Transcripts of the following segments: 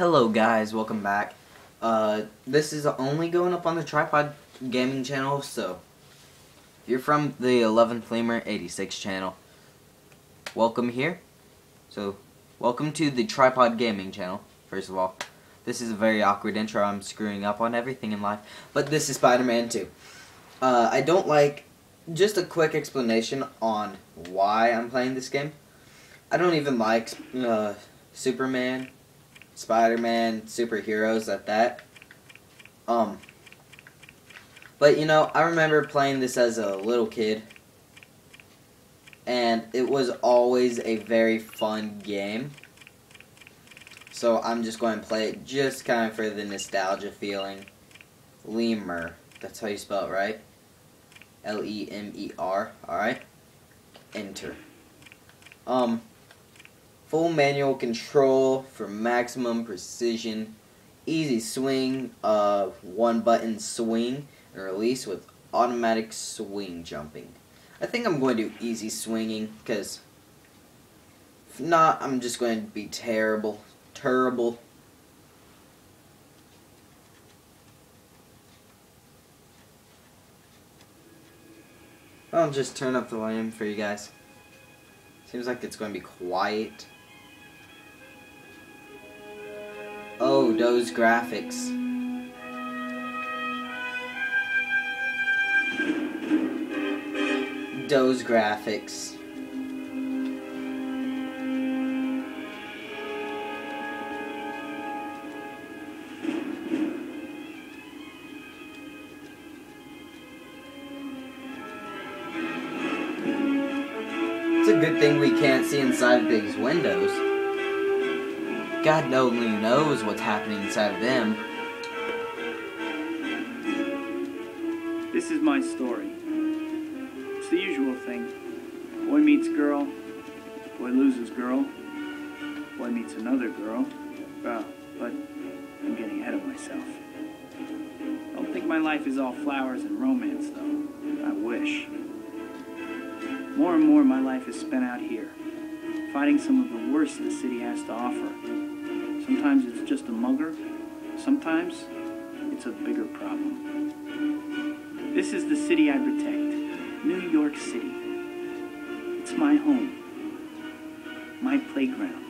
Hello guys, welcome back. Uh, this is only going up on the Tripod Gaming channel, so if you're from the 11th Lemur 86 channel, welcome here. So, welcome to the Tripod Gaming channel, first of all. This is a very awkward intro, I'm screwing up on everything in life, but this is Spider-Man 2. Uh, I don't like, just a quick explanation on why I'm playing this game. I don't even like uh, Superman Spider-Man, superheroes at that. Um, but you know, I remember playing this as a little kid, and it was always a very fun game. So I'm just going to play it just kind of for the nostalgia feeling. Lemur, that's how you spell it, right? L-E-M-E-R, alright? Enter. Um, full manual control for maximum precision, easy swing, uh, one button swing and release with automatic swing jumping. I think I'm going to do easy swinging because if not, I'm just going to be terrible, terrible. I'll just turn up the volume for you guys. Seems like it's going to be quiet. Those graphics. Those graphics. It's a good thing we can't see inside these windows. God only knows what's happening inside of them. This is my story. It's the usual thing. Boy meets girl, boy loses girl, boy meets another girl. Well, but I'm getting ahead of myself. I don't think my life is all flowers and romance, though. I wish. More and more, my life is spent out here, fighting some of the worst the city has to offer. Sometimes it's just a mugger. Sometimes it's a bigger problem. This is the city I protect. New York City. It's my home. My playground.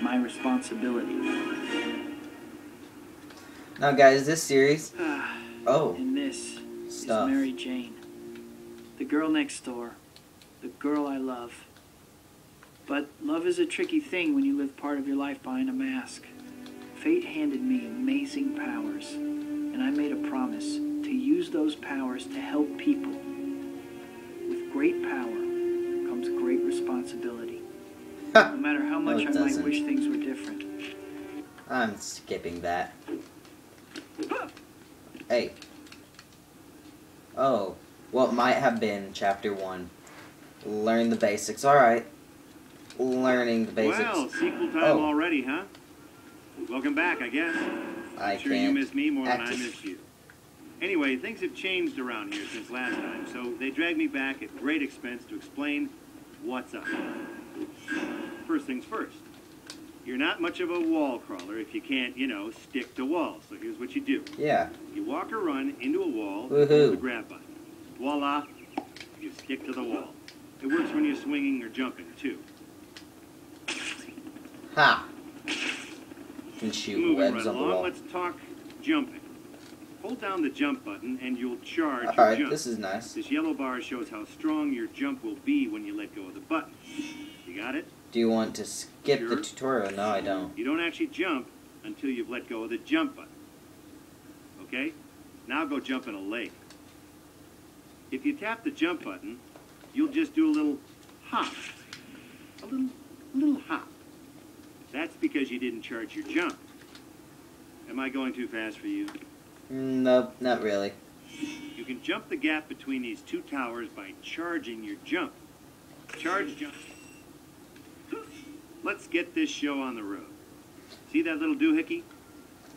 My responsibility. Now guys, this series ah, Oh. And this Stuff. is Mary Jane. The girl next door. The girl I love. But love is a tricky thing when you live part of your life behind a mask. Fate handed me amazing powers, and I made a promise to use those powers to help people. With great power comes great responsibility. no matter how much it I might doesn't. wish things were different. I'm skipping that. Hey. Oh, what might have been chapter one. Learn the basics. Alright. Learning the basics. Well, sequel time Oh. already, huh? Welcome back, I guess. I I'm sure you miss me more than I miss you. Anyway, things have changed around here since last time, so they dragged me back at great expense to explain what's up. First things first. You're not much of a wall crawler if you can't, you know, stick to walls. So here's what you do. Yeah. You walk or run into a wall, hold the grab button. Voila, you stick to the wall. It works when you're swinging or jumping, too. Ha! Can shoot Moving webs right on the along, wall. let's talk jumping. Hold down the jump button and you'll charge Alright, jump. this is nice. This yellow bar shows how strong your jump will be when you let go of the button. You got it? Do you want to skip the tutorial? No, I don't. You don't actually jump until you've let go of the jump button. Okay? Now go jump in a lake. If you tap the jump button, you'll just do a little hop. A little, a little hop. That's because you didn't charge your jump. Am I going too fast for you? Nope, not really. You can jump the gap between these two towers by charging your jump. Charge jump. Let's get this show on the road. See that little doohickey?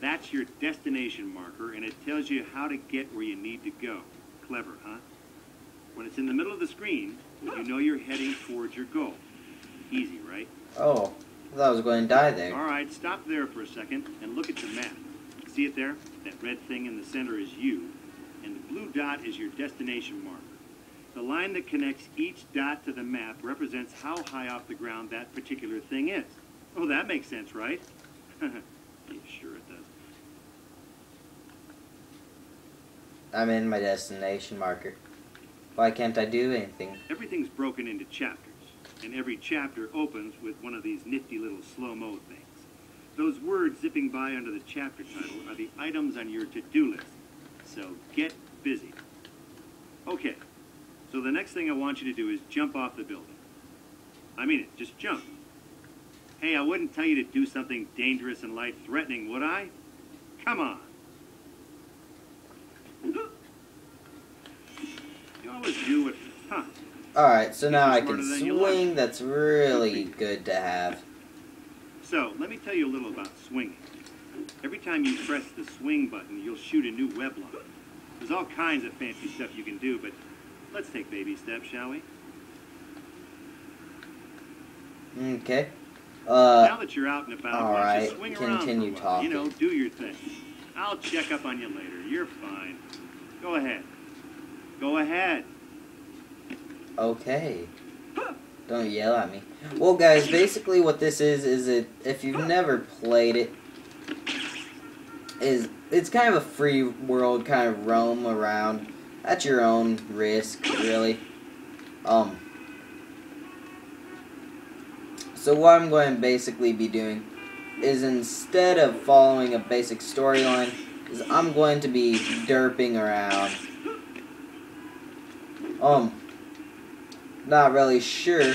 That's your destination marker, and it tells you how to get where you need to go. Clever, huh? When it's in the middle of the screen, you know you're heading towards your goal. Easy, right? Oh, I thought I was going to die there. All right, stop there for a second and look at the map. See it there? That red thing in the center is you, and the blue dot is your destination marker. The line that connects each dot to the map represents how high off the ground that particular thing is. Oh, that makes sense, right? yeah, sure it does. I'm in my destination marker. Why can't I do anything? Everything's broken into chapters, and every chapter opens with one of these nifty little slow-mo things. Those words zipping by under the chapter title are the items on your to-do list. So get busy. Okay, so the next thing I want you to do is jump off the building. I mean it, just jump. Hey, I wouldn't tell you to do something dangerous and life-threatening, would I? Come on. You always do huh? Alright, so now I can smarter than you look. swing. That's really good to have. So, let me tell you a little about swinging. Every time you press the swing button, you'll shoot a new web line. There's all kinds of fancy stuff you can do, but let's take baby steps, shall we? Okay. Uh, now that you're out and about, all right, swing around continue for a while. You know, do your thing. I'll check up on you later. You're fine. Go ahead. Go ahead. Okay. Don't yell at me. Well, guys, basically what this is is it if you've never played it, is it's kind of a free world, kind of roam around at your own risk, really. Um. So what I'm going to basically be doing is instead of following a basic storyline, is I'm going to be derping around. Um, not really sure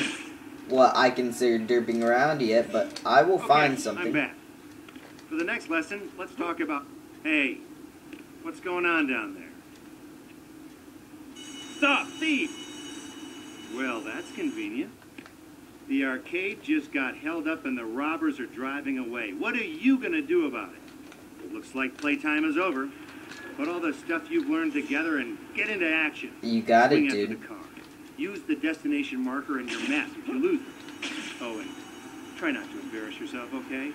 what I consider derping around yet, but I will Okay, find I'm something. back. For the next lesson, let's talk about. Hey, what's going on down there? Stop, thief! Well, that's convenient. The arcade just got held up and the robbers are driving away. What are you gonna do about it? It Looks like playtime is over. Put all the stuff you've learned together and get into action. You got Swing it, dude. Use the destination marker in your map if you lose it. Oh, and try not to embarrass yourself, okay?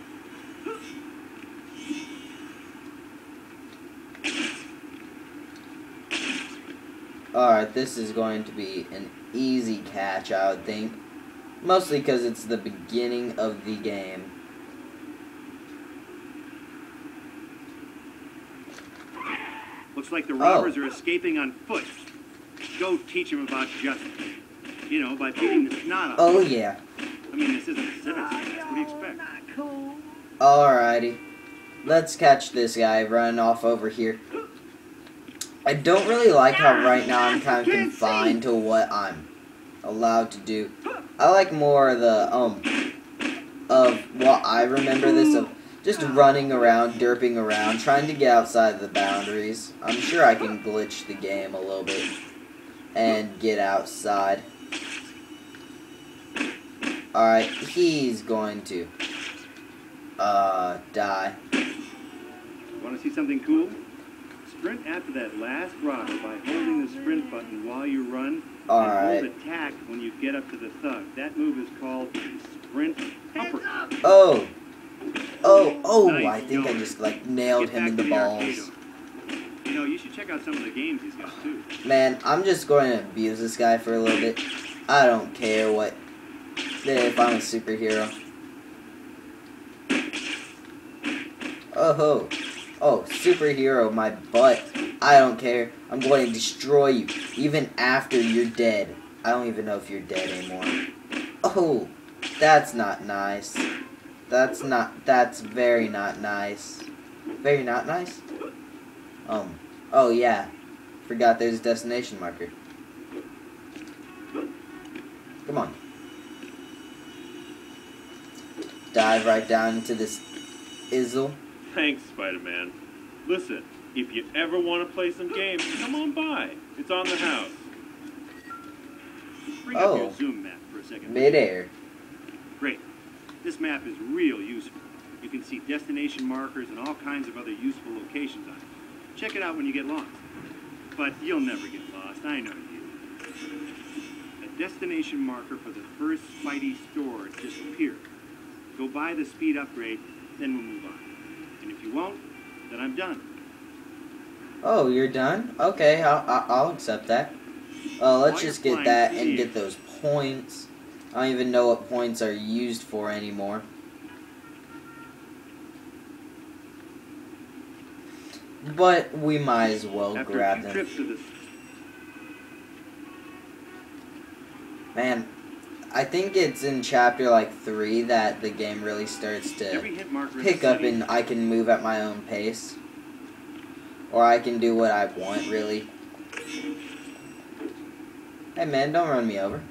Alright, this is going to be an easy catch, I would think. Mostly because it's the beginning of the game. Looks like the Oh. robbers are escaping on foot. Go teach them about justice. You know, by beating the snot off. Oh, yeah. I mean, this isn't a civics class. What do you expect? Alrighty. Let's catch this guy running off over here. I don't really like how right now I'm kind of confined to what I'm allowed to do. I like more of the, um, of what I remember this of just running around, derping around, trying to get outside the boundaries. I'm sure I can glitch the game a little bit and get outside. Alright, he's going to uh die. Want to see something cool? Sprint after that last robber by holding the sprint button while you run. Alright. hold attack when you get up to the thug. That move is called sprint upper. Oh. Oh, oh, Nice I think I just like nailed Get him in the balls. You know, you should check out some of the games he's got too. Man, I'm just going to abuse this guy for a little bit. I don't care what if I'm a superhero. Oh ho. Oh, superhero, my butt. I don't care. I'm going to destroy you, even after you're dead. I don't even know if you're dead anymore. Oh, that's not nice. That's not, that's very not nice. Very not nice? Um, oh yeah. Forgot there's a destination marker. Come on. Dive right down into this izzle. Thanks, Spider-Man. Listen, if you ever want to play some games, come on by. It's on the house. Bring Oh. up your zoom map for a second. Midair. Great. This map is real useful. You can see destination markers and all kinds of other useful locations on it. Check it out when you get lost. But you'll never get lost, I know you. A destination marker for the first Spidey store just appeared. Go buy the speed upgrade, then we'll move on. And if you won't, then I'm done. Oh, you're done? Okay, I'll, I'll, accept that. Uh, let's just get that and get those points. I don't even know what points are used for anymore. But we might as well After grab them. trips to the Man, I think it's in chapter like three that the game really starts to every hit marker in the pick up and I can move at my own pace. Or I can do what I want, really. Hey man, don't run me over.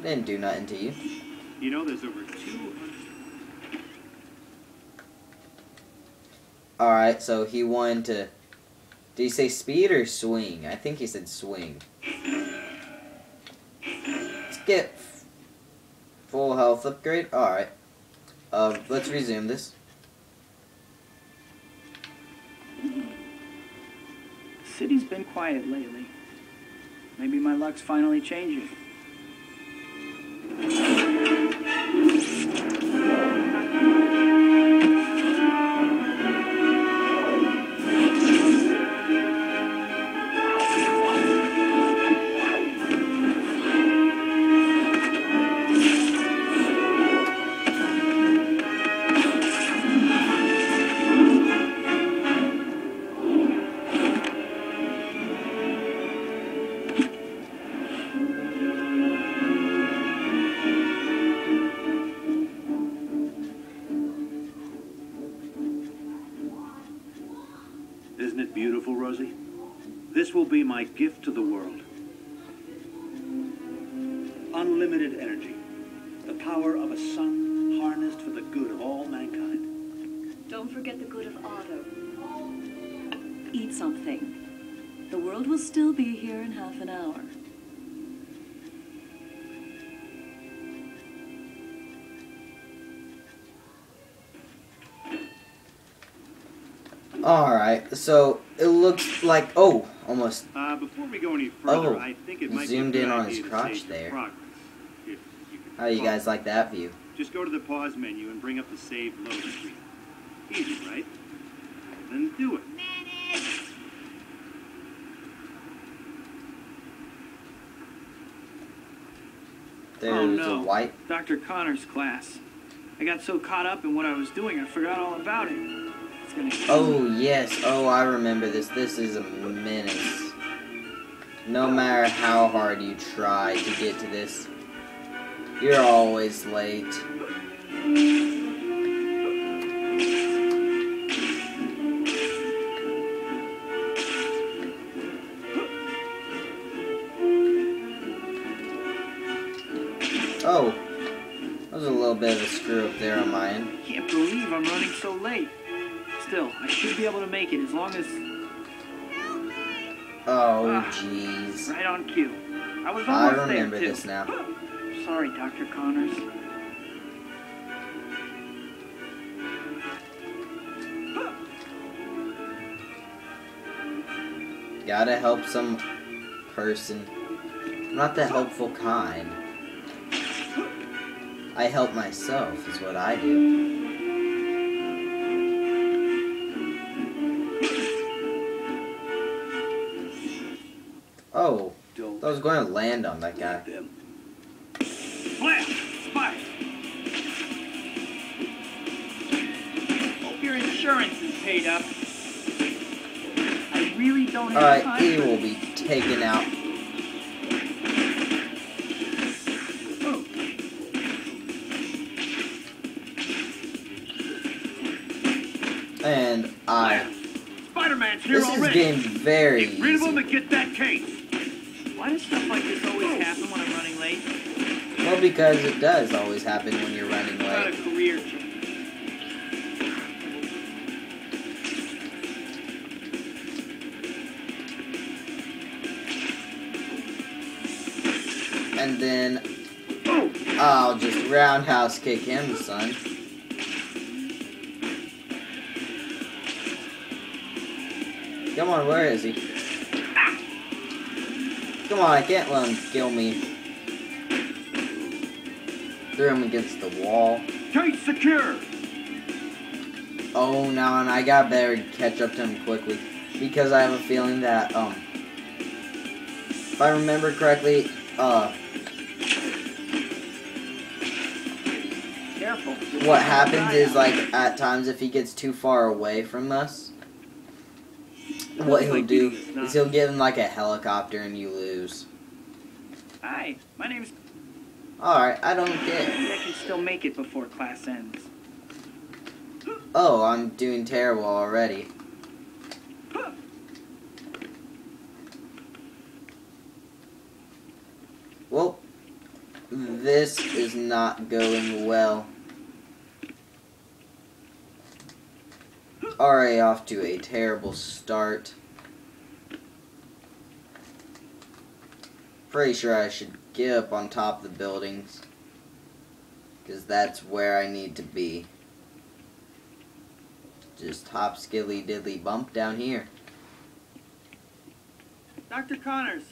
I didn't do nothing to you. You know, there's over 200. Alright, so he wanted to. Did he say speed or swing? I think he said swing. Let's get full health upgrade. Alright. Uh, let's resume this. City's been quiet lately. Maybe my luck's finally changing. Beautiful, Rosie? This will be my gift to the world. Unlimited energy. The power of a sun harnessed for the good of all mankind. Don't forget the good of Otto. Eat something. The world will still be here in half an hour. Alright, so it looks like. Oh, almost. Uh, before we go any further, Oh, I think it might zoomed be in on his crotch there. progress, if you How you guys like that view? Just go to the pause menu and bring up the save load screen. Easy, right? Then do it. There's Oh, no. a white. Dr. Connors' class. I got so caught up in what I was doing, I forgot all about it. Oh yes. Oh, I remember this. This is a menace. No matter how hard you try to get to this, you're always late. Oh, that was a little bit of a screw up there on end. Can't believe I'm running so late. Still, I should be able to make it as long as Oh, Ah. jeez. right on cue. I was I almost remember there too. this now. Sorry, Dr. Connors. Gotta help some person. I'm not the helpful kind. I help myself, is what I do. I was going to land on that guy. Flash! Spy! Hope your insurance is paid up. I really don't have Alright, time he will be taken out. And I. Spider-Man's here This is already. getting very Get rid of him and get that case. Why does stuff like this always happen when I'm running late? Well, because it does always happen when you're running late. About a career. And then I'll just roundhouse kick him, son. Come on, where is he? Come on, I can't let him kill me. Threw him against the wall. Tight secure. Oh, now and I got better catch up to him quickly because I have a feeling that um, if I remember correctly, uh, Careful. what happens is like at times if he gets too far away from us, what he'll do is he'll give him like a helicopter and you lose. Hi, my name's. All right, I don't get. I can still make it before class ends. Oh, I'm doing terrible already. Well, this is not going well. Already off to a terrible start. Pretty sure I should get up on top of the buildings. Because that's where I need to be. Just hop skilly diddly bump down here. Dr. Connors,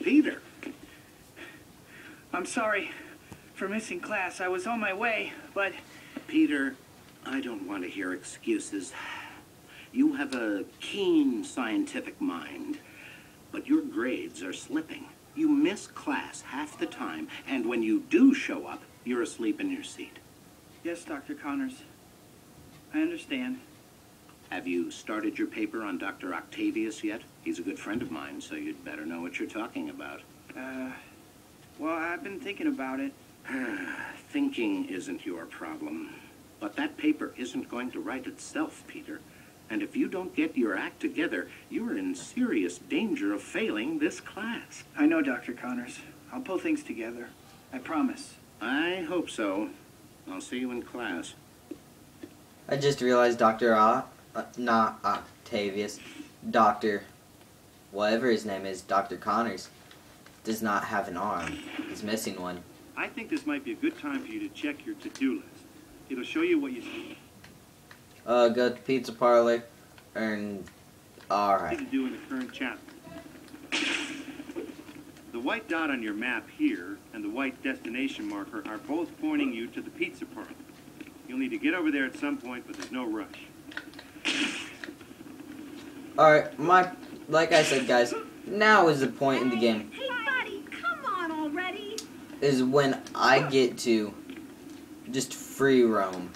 Peter, I'm sorry for missing class. I was on my way, but Peter, I don't want to hear excuses. You have a keen scientific mind, but your grades are slipping. You miss class half the time, and when you do show up, you're asleep in your seat. yes, Dr. Connors. I understand. Have you started your paper on Dr. Octavius yet? He's a good friend of mine, so you'd better know what you're talking about. Uh, well, I've been thinking about it. Thinking isn't your problem. But that paper isn't going to write itself, Peter. And if you don't get your act together, you're in serious danger of failing this class. I know, Dr. Connors. I'll pull things together. I promise. I hope so. I'll see you in class. I just realized Dr. O- uh, not Octavius, Dr. whatever his name is, Dr. Connors, does not have an arm. He's missing one. I think this might be a good time for you to check your to-do list. It'll show you what you Uh, go to Pizza Parlor, and need alright. to do in the current chapter. The white dot on your map here and the white destination marker are both pointing you to the pizza parlor. You'll need to get over there at some point, but there's no rush. Alright, my, like I said, guys, now is the point in the game, Hey, buddy, come on already. is when I get to just free roam.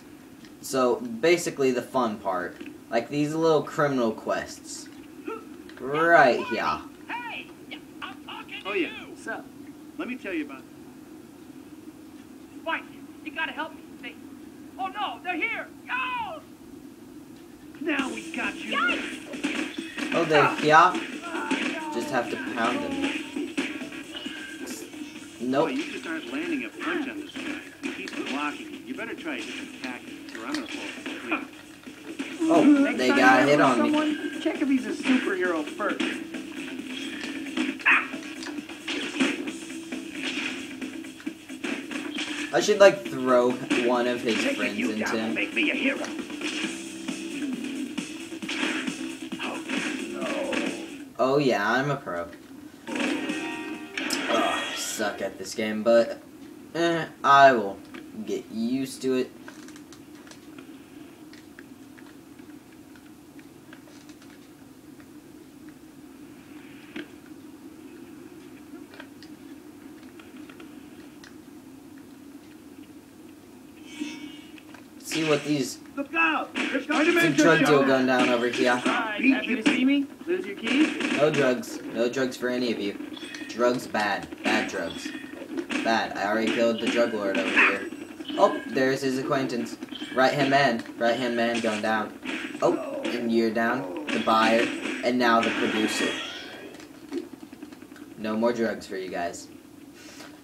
So, basically the fun part. Like these little criminal quests. Right here. Hey, Oh, yeah. What's up? Let me tell you about Spike, you gotta help me. They... Oh no, they're here. Go! Now we got you. Oh, they're here. Just have to pound them. Boy, Nope. you just aren't landing a punch on this guy. He keeps blocking you. You better try a different tactic, or I'm gonna fall asleep. Oh, Next they got hit on me. Check if he's a superhero first. I should like throw one of his friends into him. make me a hero. Oh yeah, I'm a pro. Oh, I suck at this game, but eh, I will get used to it. See what these Look out! A drug deal going down over here. Happy to see me? Lose your keys? No drugs. No drugs for any of you. Drugs bad. Bad drugs. Bad. I already killed the drug lord over here. Oh, there's his acquaintance. Right hand man. Right hand man going down. Oh, and you're down. The buyer. And now the producer. No more drugs for you guys.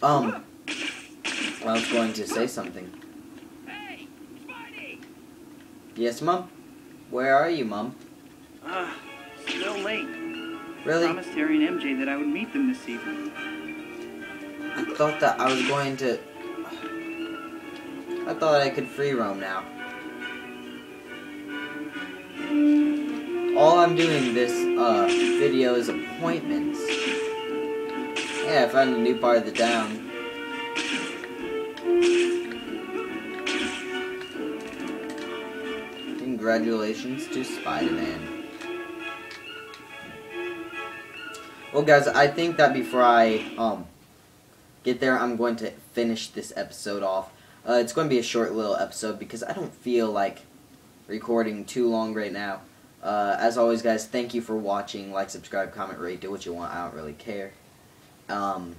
Um, I was going to say something. Yes, Mum? Where are you, Mum? Ah, still late. Really? Promised Harry and MJ that I would meet them this evening. I thought that I was going to. I thought I could free roam now. All I'm doing this uh, video is appointments. Yeah, I found a new part of the town. Congratulations to Spider-Man. Well, guys, I think that before I um get there, I'm going to finish this episode off. Uh, it's going to be a short little episode because I don't feel like recording too long right now. Uh, as always, guys, thank you for watching. Like, subscribe, comment, rate, do what you want. I don't really care. Um,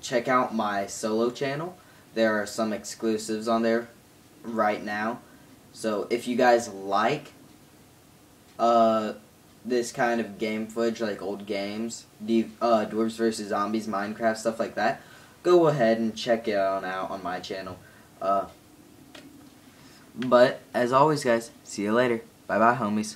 check out my solo channel. There are some exclusives on there right now. So if you guys like uh, this kind of game footage, like old games, uh, Dwarves vs. Zombies, Minecraft, stuff like that, go ahead and check it on out on my channel. Uh, but, as always, guys, see you later. Bye-bye, homies.